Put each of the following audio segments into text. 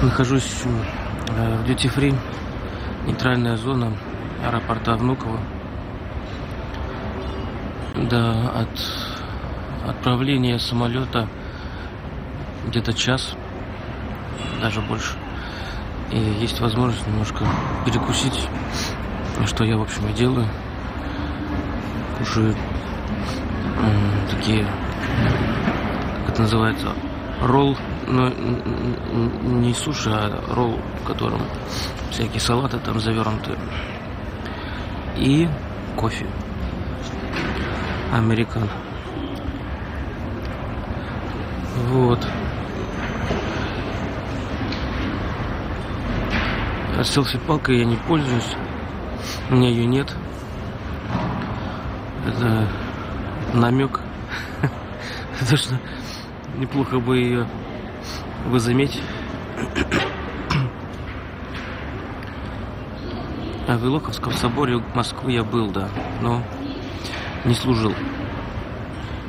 Нахожусь э, в Duty Free, нейтральная зона аэропорта Внуково. Да, от отправления самолета где-то час, даже больше. И есть возможность немножко перекусить, что я, в общем, и делаю. Кушаю такие, как это называется, ролл но не суши, а ролл, в котором всякие салаты там завернуты. И кофе. Американ. Вот. А селфи-палкой я не пользуюсь. У меня ее нет. Это намек. Потому что неплохо бы ее вы заметите. А в Илоковском соборе Москвы я был, да, но не служил.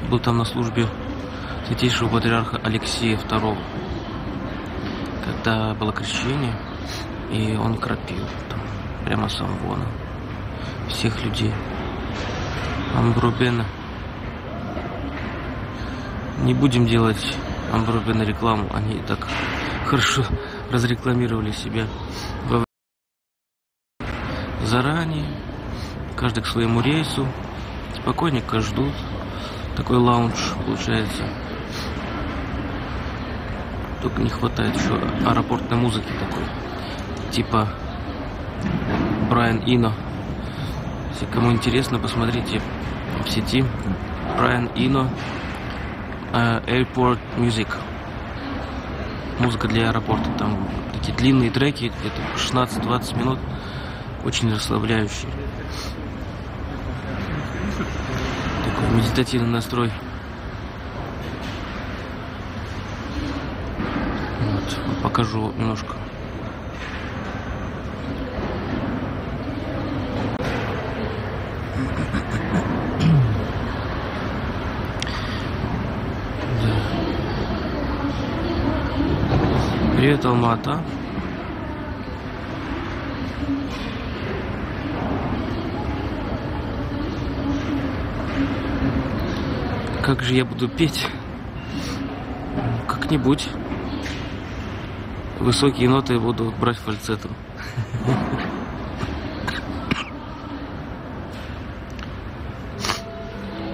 Был там на службе святейшего патриарха Алексея II, когда было крещение, и он кропил там, прямо сам вон всех людей. Амбрубена. Не будем делать Амброби на рекламу. Они так хорошо разрекламировали себя заранее. Каждый к своему рейсу. Спокойненько ждут. Такой лаунж получается. Только не хватает еще аэропортной музыки такой. Типа Брайан Ино. Если кому интересно, посмотрите в сети. Брайан Ино Airport Music. Музыка для аэропорта. Там такие длинные треки, где-то 16-20 минут. Очень расслабляющие. Такой медитативный настрой. Вот, покажу немножко. Привет, Алмата. Как же я буду петь? Как-нибудь. Высокие ноты буду брать фальцетом.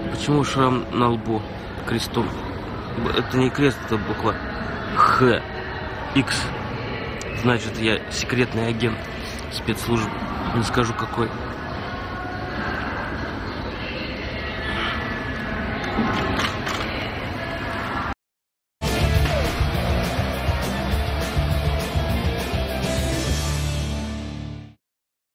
Почему шрам на лбу крестом? Это не крест, это буква Х. X. Значит, я секретный агент спецслужбы. Не скажу какой.